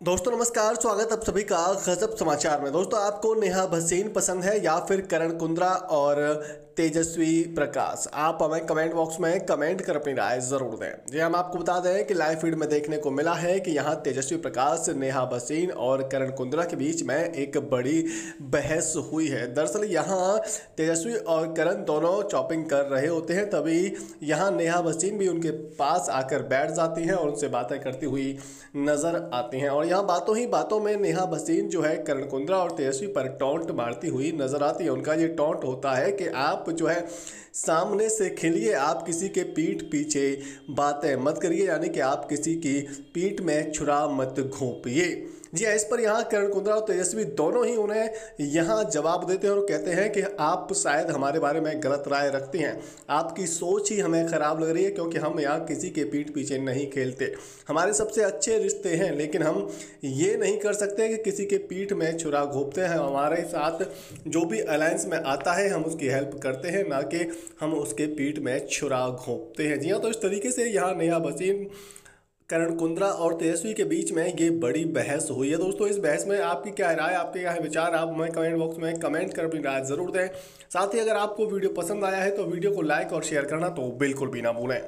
दोस्तों, नमस्कार, स्वागत आप सभी का गजब समाचार में। दोस्तों, आपको नेहा भसीन पसंद है या फिर करण कुंद्रा और तेजस्वी प्रकाश? आप हमें कमेंट बॉक्स में कमेंट कर अपनी राय ज़रूर दें। जी हम आपको बता दें कि लाइव फ़ीड में देखने को मिला है कि यहाँ तेजस्वी प्रकाश, नेहा भसीन और करण कुंद्रा के बीच में एक बड़ी बहस हुई है। दरअसल, यहाँ तेजस्वी और करण दोनों चॉपिंग कर रहे होते हैं, तभी यहाँ नेहा भसीन भी उनके पास आकर बैठ जाती हैं और उनसे बातें करती हुई नज़र आती हैं। और यहाँ बातों ही बातों में नेहा भसीन जो है करण कुंद्रा और तेजस्वी पर टॉन्ट मारती हुई नज़र आती है। उनका ये टॉन्ट होता है कि आप जो है सामने से खिलिए, आप किसी के पीठ पीछे बातें मत करिए, यानी कि आप किसी की पीठ में छुरा मत घोंपिए। जी हाँ इस पर यहाँ करण कुंद्रा और तेजस्वी दोनों ही उन्हें यहाँ जवाब देते हैं और कहते हैं कि आप शायद हमारे बारे में गलत राय रखती हैं। आपकी सोच ही हमें ख़राब लग रही है क्योंकि हम यहाँ किसी के पीठ पीछे नहीं खेलते। हमारे सबसे अच्छे रिश्ते हैं, लेकिन हम ये नहीं कर सकते कि किसी के पीठ में छुरा घोपते हैं। हमारे साथ जो भी अलायंस में आता है, हम उसकी हेल्प करते हैं, ना कि हम उसके पीठ में छुरा घोपते हैं। जी हाँ तो इस तरीके से यहाँ नेहा भसीन करण कुंद्रा और तेजस्वी के बीच में ये बड़ी बहस हुई है। दोस्तों, इस बहस में आपकी क्या राय, आपके क्या है विचार, आप हमें कमेंट बॉक्स में कमेंट कर अपनी राय ज़रूर दें। साथ ही अगर आपको वीडियो पसंद आया है तो वीडियो को लाइक और शेयर करना तो बिल्कुल भी ना भूलें।